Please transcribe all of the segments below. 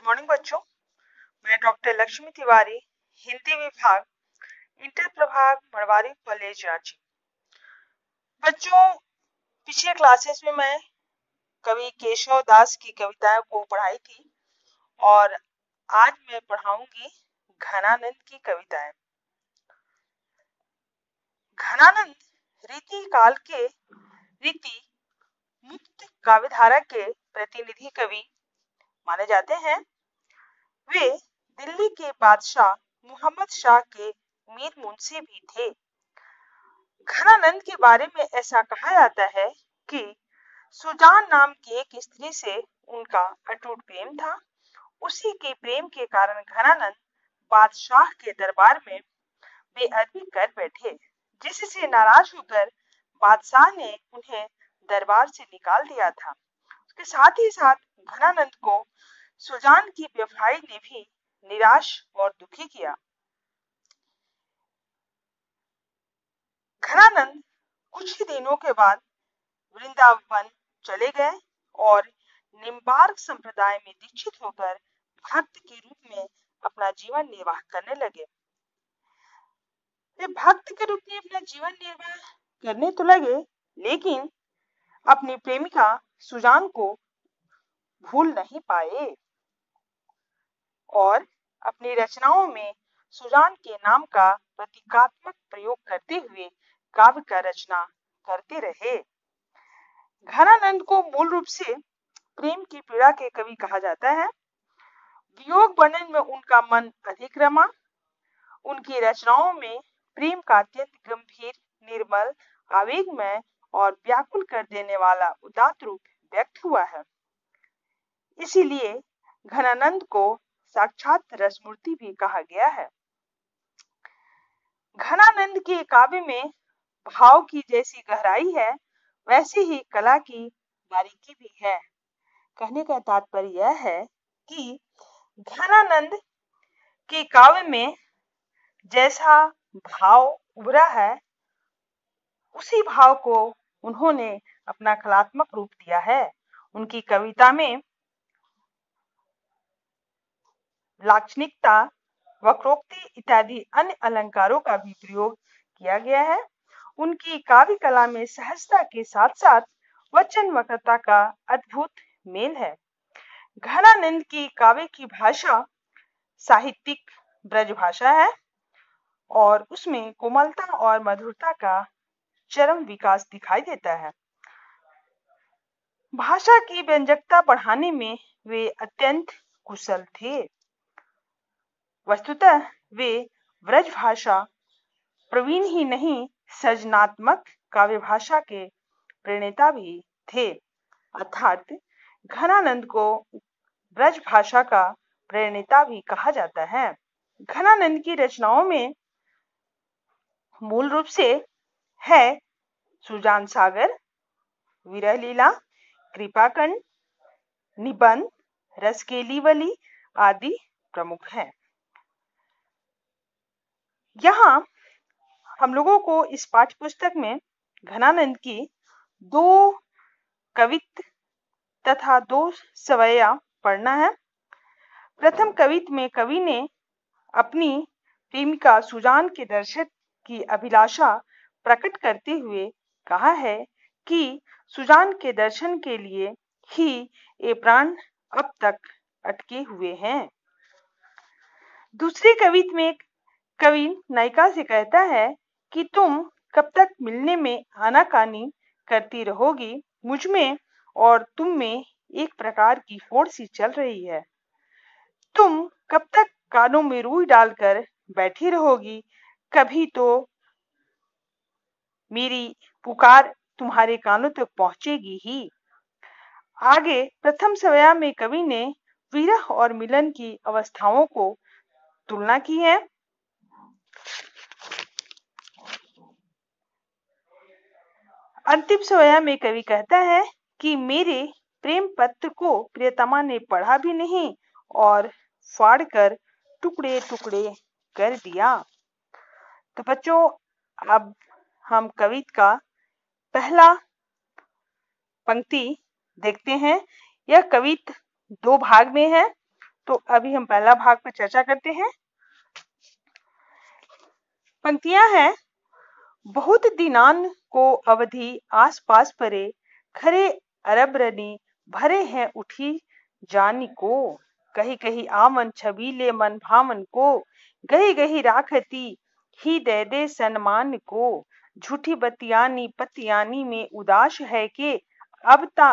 Good morning बच्चों। मैं doctor Lakshmi Tiwari, Hindi विभाग इंटर प्रभाग मरवारी कॉलेज रांची। बच्चों, पिछले क्लासेस में मैं कवि केशव दास की कविताओं को पढ़ाई थी और आज मैं पढ़ाऊँगी घनानंद की कविताएँ। घनानंद रीति काल के रीति मुक्त काव्यधारा के प्रतिनिधि कवि माने जाते हैं। वे दिल्ली के बादशाह मोहम्मद शाह के मीर मुंशी भी थे। घनानंद के बारे में ऐसा कहा जाता है कि सुजान नाम की एक स्त्री से उनका अटूट प्रेम था। उसी के प्रेम के कारण घनानंद बादशाह के दरबार में बेअदबी कर बैठे, जिससे नाराज़ होकर बादशाह ने उन्हें दरबार से निकाल दिया था। उसके साथ ही साथ घनानंद को सुजान की व्यवसायी ने भी निराश और दुखी किया। घनानंद कुछ ही दिनों के बाद वृंदावन चले गए और निम्बार्क संप्रदाय में दीक्षित होकर भक्त के रूप में अपना जीवन निर्वाह करने लगे। वे भक्त के रूप में अपना जीवन निर्वाह करने तो लगे, लेकिन अपनी प्रेमिका सुजान को भूल नहीं पाए। और अपनी रचनाओं में सुजान के नाम का प्रतीकात्मक प्रयोग करते हुए काव्य का रचना करते रहे। घनानंद को मूल रूप से प्रेम की पीड़ा के कवि कहा जाता है। वियोग वर्णन में उनका मन अधिक रमा उनकी रचनाओं में प्रेम का अत्यंत गंभीर, निर्मल, आवेगमय और व्याकुल कर देने वाला उदात रूप व्यक्त हुआ है। इसीलिए घनानंद को साक्षात रसमूर्ति भी कहा गया है। घनानंद के काव्य में भाव की जैसी गहराई है, वैसी ही कला की बारीकी भी है। कहने का तात्पर्य यह है कि घनानंद के काव्य में जैसा भाव उभरा है, उसी भाव को उन्होंने अपना कलात्मक रूप दिया है। उनकी कविता में लाक्षणिकता, वक्रोक्ति इत्यादि अन्य अलंकारों का भी प्रयोग किया गया है। उनकी काव्य कला में सहजता के साथ साथ वचन वक्रता का अद्भुत मेल है। घनानंद की काव्य की भाषा साहित्यिक ब्रज भाषा है और उसमें कोमलता और मधुरता का चरम विकास दिखाई देता है। भाषा की व्यंजकता बढ़ाने में वे अत्यंत कुशल थे। वस्तुतः वे व्रज भाषा प्रवीण ही नहीं, सृजनात्मक काव्य भाषा के प्रणेता भी थे। अर्थात घनानंद को ब्रज भाषा का प्रणेता भी कहा जाता है। घनानंद की रचनाओं में मूल रूप से है सुजान सागर विरह लीला कृपाकंड, निबंध, रसकेली वली आदि प्रमुख हैं। यहाँ हम लोगों को इस पाठ्य पुस्तक में घनानंद की दो कवित तथा दो सवैया पढ़ना है। प्रथम कवित में कवि ने अपनी प्रेमिका सुजान के दर्शन की अभिलाषा प्रकट करते हुए कहा है कि सुजान के दर्शन के लिए ही ये प्राण अब तक अटके हुए हैं। दूसरी कवित में कवि नायिका से कहता है कि तुम कब तक मिलने में आनाकानी करती रहोगी, मुझमें और तुम में एक प्रकार की फोड़ सी चल रही है। तुम कब तक कानों में रूई डालकर बैठी रहोगी, कभी तो मेरी पुकार तुम्हारे कानों तक पहुंचेगी ही। आगे प्रथम सवया में कवि ने विरह और मिलन की अवस्थाओं को तुलना की है। अंतिम सोया में कवि कहता है कि मेरे प्रेम पत्र को प्रियतमा ने पढ़ा भी नहीं और फाड़ कर टुकड़े टुकड़े कर दिया। तो बच्चों, अब हम कवित का पहला पंक्ति देखते हैं। यह कवित दो भाग में है तो अभी हम पहला भाग पर चर्चा करते हैं। पंक्तियाँ हैं बहुत दिनान को अवधि आस पास परे खरे अरब रनी भरे हैं उठी जानी को। कही कही आमन छबीले मन भामन को। गही गही राखती ही दे दे सन्मान को। झूठी बतियानी पतियानी में उदास है के। अब ता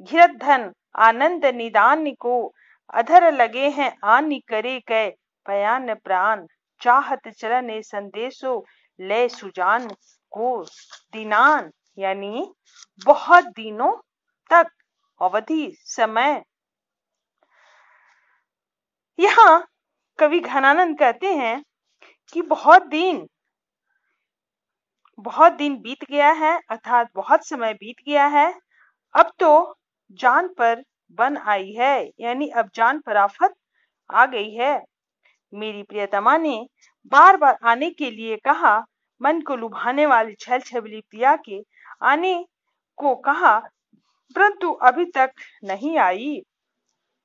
घिरत धन आनंद निदान को। अधर लगे हैं आनी करे कै पयान प्राण। चाहत चलन संदेशो ले सुजान को दिनान, यानी बहुत दिनों तक, अवधि, समय। यहाँ कवि घनानंद कहते हैं कि बहुत दिन बहुत दिन बीत गया है, अर्थात बहुत समय बीत गया है, अब तो जान पर बन आई है, यानी अब जान पर आफत आ गई है। मेरी प्रियतमा ने बार बार आने के लिए कहा, मन को लुभाने वाली छल छबली प्रिया के आने को कहा, परंतु अभी तक नहीं आई।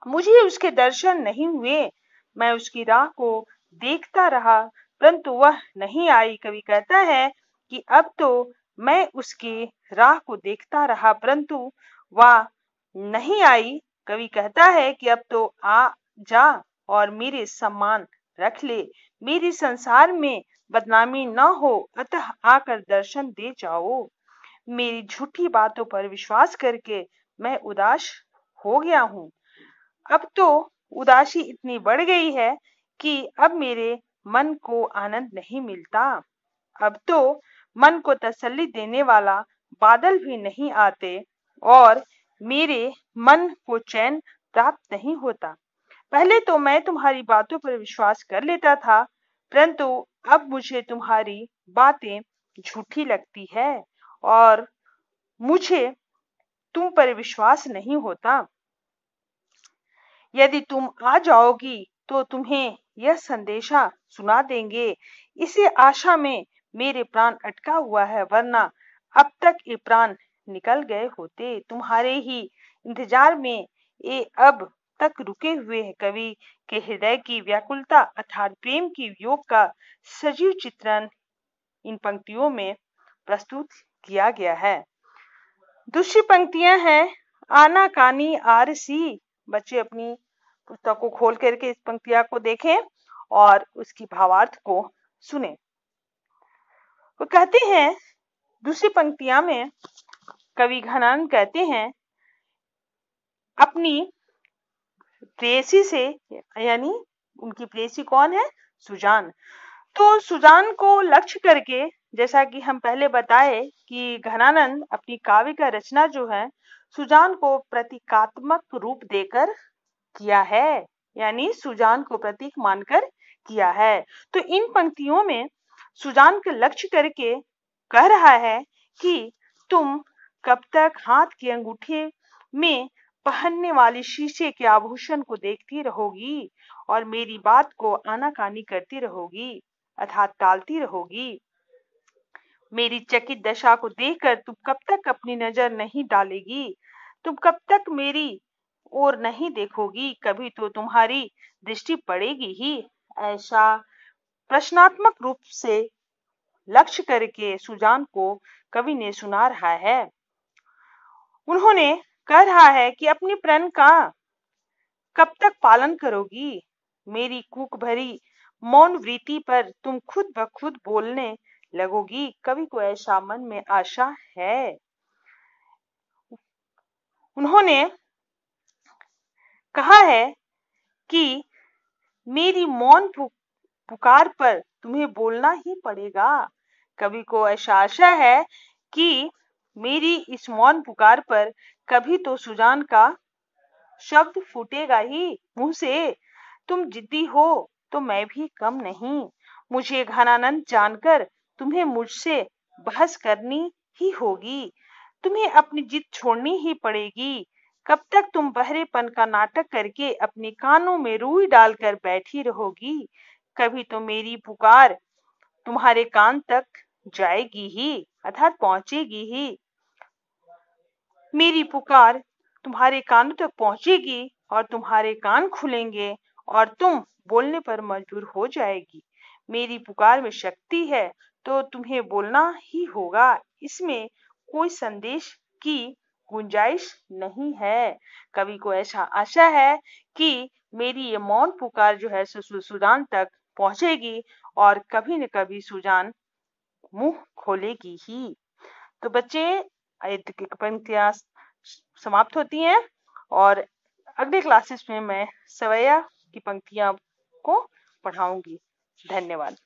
मुझे उसके दर्शन नहीं हुए। मैं उसकी राह को देखता रहा, परंतु वह नहीं आई। कवि कहता है कि अब तो मैं उसके राह को देखता रहा, परंतु वह नहीं आई। कवि कहता है कि अब तो आ जा और मेरे सम्मान रख ले। मेरी संसार में बदनामी न हो, अतः आकर दर्शन दे जाओ। मेरी झूठी बातों पर विश्वास करके मैं उदास हो गया हूँ। अब तो उदासी इतनी बढ़ गई है कि अब मेरे मन को आनंद नहीं मिलता। अब तो मन को तसल्ली देने वाला बादल भी नहीं आते और मेरे मन को चैन प्राप्त नहीं होता। पहले तो मैं तुम्हारी बातों पर विश्वास कर लेता था, परंतु अब मुझे तुम्हारी बातें झूठी लगती है और मुझे तुम पर विश्वास नहीं होता। यदि तुम आ जाओगी तो तुम्हें यह संदेशा सुना देंगे। इसी आशा में मेरे प्राण अटका हुआ है, वरना अब तक ये प्राण निकल गए होते। तुम्हारे ही इंतज़ार में ये अब तक रुके हुए हैं। कवि के हृदय की व्याकुलता अर्थात प्रेम की योग का सजीव चित्रण इन पंक्तियों में प्रस्तुत किया गया है। दूसरी पंक्तियाँ हैं। आना, कानी आर सी बच्चे अपनी पुस्तक को खोल करके इस पंक्तियाँ को देखें और उसकी भावार्थ को सुने। वो कहते हैं दूसरी पंक्तियाँ में कवि घनानंद कहते हैं, अपनी प्रेसी से, यानी उनकी प्रेसी कौन है? सुजान। तो सुजान को लक्ष्य करके, जैसा कि हम पहले बताए कि घनानंद अपनी काव्य का रचना जो है, सुजान को प्रतीकात्मक रूप देकर किया है, यानी सुजान को प्रतीक मानकर किया है। तो इन पंक्तियों में सुजान के लक्ष्य करके कह रहा है कि तुम कब तक हाथ के अंगूठे में पहनने वाली शीशे के आभूषण को देखती रहोगी और मेरी बात को आनाकानी करती रहोगी, अर्थात टालती रहोगी। मेरी चकित दशा को देखकर तुम कब तक अपनी नज़र नहीं डालेगी? तुम कब तक मेरी ओर नहीं देखोगी? कभी तो तुम्हारी दृष्टि पड़ेगी ही। ऐसा प्रश्नात्मक रूप से लक्ष्य करके सुजान को कवि ने सुना रहा है। उन्होंने कह रहा है कि अपनी प्रण का कब तक पालन करोगी? मेरी कूक भरी मौन वृत्ति पर तुम खुद ब खुद बोलने लगोगी। कवि को ऐसा मन में आशा है। उन्होंने कहा है कि मेरी मौन पुकार पर तुम्हें बोलना ही पड़ेगा। कवि को ऐसा आशा है कि मेरी इस मौन पुकार पर कभी तो सुजान का शब्द फूटेगा ही मुँह से। तुम जिद्दी हो तो मैं भी कम नहीं। मुझे घनानंद जानकर तुम्हें मुझसे बहस करनी ही होगी। तुम्हें अपनी जिद छोड़नी ही पड़ेगी। कब तक तुम बहरेपन का नाटक करके अपने कानों में रूई डालकर बैठी रहोगी? कभी तो मेरी पुकार तुम्हारे कान तक जाएगी ही, अर्थात पहुंचेगी ही। मेरी पुकार तुम्हारे कानों तक पहुंचेगी और तुम्हारे कान खुलेंगे और तुम बोलने पर मजबूर हो जाएगी। मेरी पुकार में शक्ति है तो तुम्हें बोलना ही होगा। इसमें कोई संदेश की गुंजाइश नहीं है। कवि को ऐसा आशा है कि मेरी ये मौन पुकार जो है सुजान तक पहुंचेगी और कभी न कभी सुजान मुँह खोलेगी ही। तो बच्चे पंक्तियाँ समाप्त होती हैं और अगले क्लासेस में मैं सवैया की पंक्तियाँ को पढ़ाऊँगी। धन्यवाद।